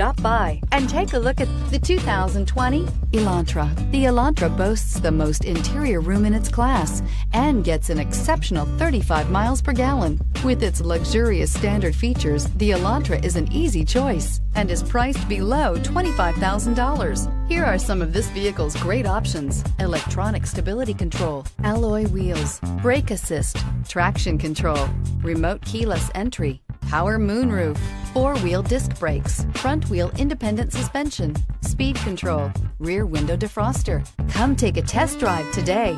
Stop by and take a look at the 2020 Elantra. The Elantra boasts the most interior room in its class and gets an exceptional 35 miles per gallon. With its luxurious standard features, the Elantra is an easy choice and is priced below $25,000. Here are some of this vehicle's great options. Electronic stability control, alloy wheels, brake assist, traction control, remote keyless entry, power moonroof, four-wheel disc brakes, front-wheel independent suspension, speed control, rear window defroster. Come take a test drive today.